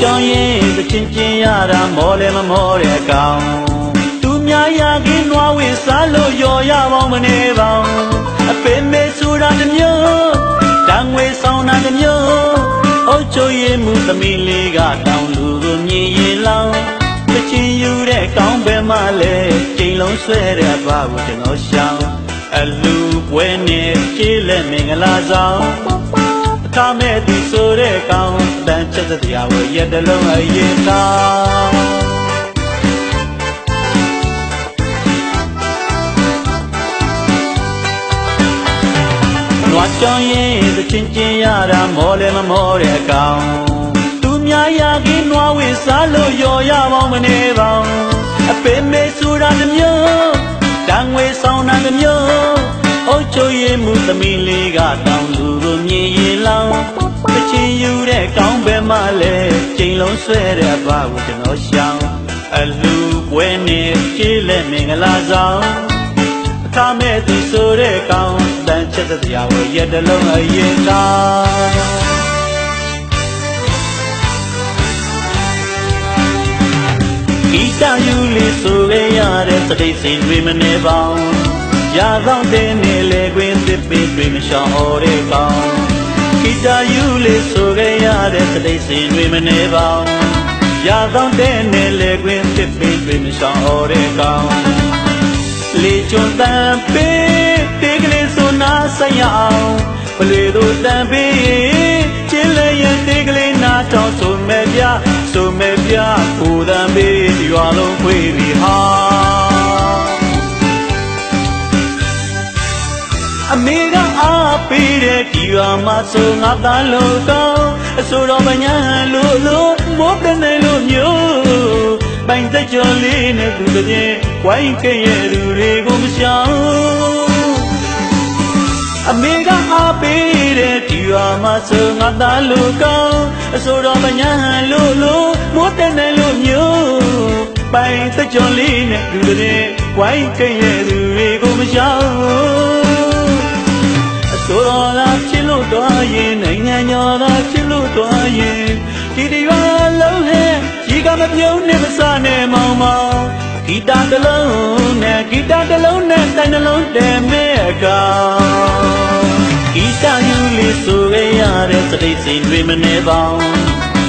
ကြောင်းရင်သချင်းချင်းရတာမောလဲမမောတဲ့ကောင်သူများရကင်းနွားဝင်စားလို့ရော်ရပေါင်းမနေပေါင်းအပင်မေဆိုတာတစ်မျိုးတန်ငွေဆောင်တာတစ်မျိုးအုတ်ချိုရင်မှုသမီးလေးကတောင်းလူကိုမြင်ရင်လောင်းသချင်းယူတဲ့ကောင်းပဲမှလဲချိန်လုံးဆွဲတဲ့ဘာကိုကျွန်တော်ရှောင်းအလူပွဲနဲ့ကျေးလက်မင်္ဂလာဆောင် အခမဲ့သူဆိုတဲ့ကောင်းတန်ချက်တရားဝရဲ့တလုံးအရင်သာနွားကြောင်းရင်သချင်းချင်းရတာမောလဲမမောတဲ့အကောင်သူများရကင်းနွားဝင်စားလို့ရော်ရပေါင်းမနေပေါင်းအပင်မေဆိုတာတစ်မျိုးတန်ငွေဆောင်တာတစ်မျိုး အုတ်ချိုရင်မှုသမီးလေးကတောင်းလူကိုမြင်ရင်လောင်းတချင်းယူတဲ့ကောင်းပဲမှလဲချိန်လုံးဆွဲတဲ့ဘာကိုကျွန်တော်ရှောင်းအလူပွဲနဲ့ခြေလက်မင်္ဂလာဆောင်အခမဲ့သူဆိုတဲ့ကောင်းတန်ချက်တရားဝရဲ့တလုံးအရင်သာဂီတယူလေးဆိုခဲ့ရတဲ့စတိတ်စိန်တွေမနေပေါင်း ရာဆောင်တဲ့နေလေကွင်းသစ်ပင်တွေမရှောင်ဟောတဲ့ကောင်းဂီတယူလေးဆိုခဲ့ရတဲ့စတိတ်စိန်တွေမနေပေါင်းရာဆောင်တဲ့နေလေကွင်းသစ်ပင်တွေမရှောင်ဟောတဲ့ကောင်းလေကျွန်းတန်ပေးတေကလေးဆိုနာဆိုင်ရအောင်ဘလေတို့တန်ပေးချင်းလည်းရတေကလေးနာတောင်းဆိုမဲ့ပြဆိုမဲ့ပြကိုတန်ပေးရွာလုံးခွေး ဒီရွာမှာဆိုငါသားလို့ကောင်းအဆိုတော်မညာလို့လို့မိုးတဲ့နယ်လို့မျိုးပိုင်သက်ကြော်လေးနဲ့သူတည်းဝိုင်းခဲ့ရသူတွေကိုမရှောင်အမေကအားပေးတဲ့ဒီရွာမှာဆိုငါသားလို့ကောင်းအဆိုတော်မညာလို့လို့မိုးတဲ့နယ်လို့မျိုးပိုင်သက်ကြော်လေးနဲ့သူတည်းဝိုင်းခဲ့ရသူတွေကိုမရှောင်ဆိုတော်သာဖြစ်လို့တွား ရင်နိုင်ငံကျော်သာဖြစ်လို့တွားရင်ဒီဒီရွာလုံးဟဲ့ဒီကမပြုံးနဲ့မစနဲ့မောင်မောင်ဂီတတစ်လုံးနဲ့ဂီတတစ်လုံးနဲ့တိုင်နှလုံးတဲမဲ့အကောင်ဂီတယူလေးဆိုခဲ့ရတဲ့စတိတ်စိန်တွေမနေပေါင်း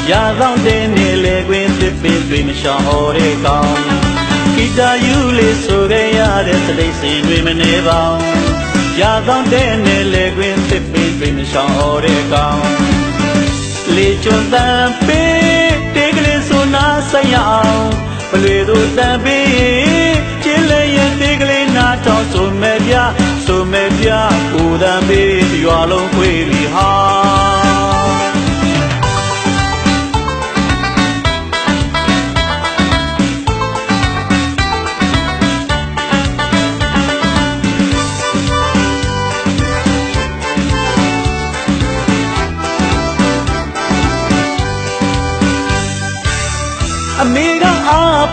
ရာဆောင်တဲ့နေလေကွင်းသစ်ပင်တွေမရှောင်ဟောတဲ့ကောင်ဂီတယူလေးဆိုခဲ့ရတဲ့စတိတ်စိန်တွေမနေပေါင်းရာဆောင်တဲ့နေလေကွင်းသစ်ပင် တွေမရှောင်ဟောတဲ့ကောင်လေကျွန်းတန်ပေးတေကလေးဆိုနာဆိုင်ရအောင်ဘလွေတို့တန်ပေးကျင်းလေရဲ့တေကလေးနာတောင်းဆိုမဲ့ပြဆိုမဲ့ပြကိုတန်ပေးရွာလုံးခွေးပြီးဟာ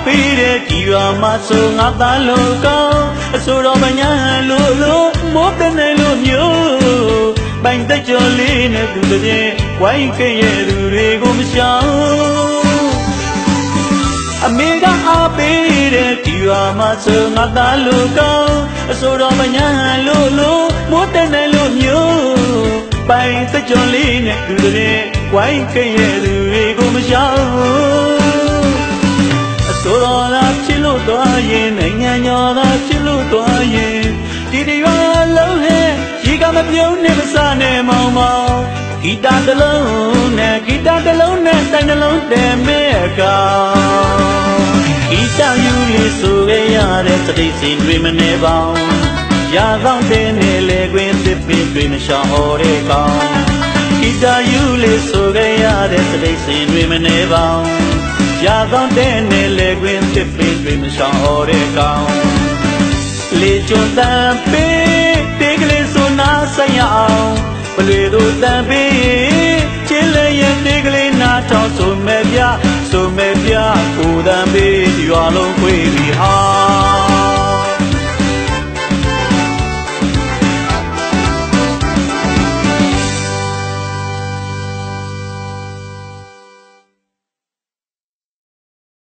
ပေးတဲ့ဒီရွာမှာဆိုငါသားလို့ကောင်းအဆိုတော်မညာလို့လို့မိုးတဲ့နယ်လို့မျိုးပိုင်သက်ကြော်လေးနဲ့သူတည်းဝိုင်းခဲ့ရသူတွေကိုမရှောင်အမေကအားပေးတဲ့ဒီရွာမှာဆိုငါသားလို့ကောင်းအဆိုတော်မညာလို့လို့မိုးတဲ့နယ်လို့မျိုးပိုင်သက်ကြော်လေးနဲ့သူတည်းဝိုင်းခဲ့ရသူတွေကိုမရှောင် ဆိုတော်သာဖြစ်လို့သွားရင်နိုင်ငံကျော်သာဖြစ်လို့သွားရင်ဒီတရွာလုံးဟဲ့ရေကမပြုံးနဲ့မစနဲ့မောင်မောင်ဂီတတစ်လုံးနဲ့ဂီတတစ်လုံးနဲ့တိုင်နှလုံးတဲမဲ့ကောင်ဂီတယူလေးဆိုခဲ့ရတဲ့စတိတ်စင်တွေမနေပေါင်းရာဆောင်တဲ့နေလေကွင်းသစ်ပင်တွေမရှောင်ဟောတဲ့ကောင်ဂီတယူလေးဆိုခဲ့ရတဲ့စတိတ်စင်တွေမနေပေါင်း ရာသောတဲ့နေလေကွင်းသစ်ပင်တွေမရှောင်ဟောတဲ့ကောင်လေကျွန်းတန်ပေးတေကလေးဆိုနာဆိုင်ရအောင်ဘလွေတို့တန်ပေးချင်းလည်းရဲ့တေကလေးနာထောင်ဆိုမဲ့ပြဆိုမဲ့ပြကိုတန်ပေးရွာလုံးခွေးပြီးဟာ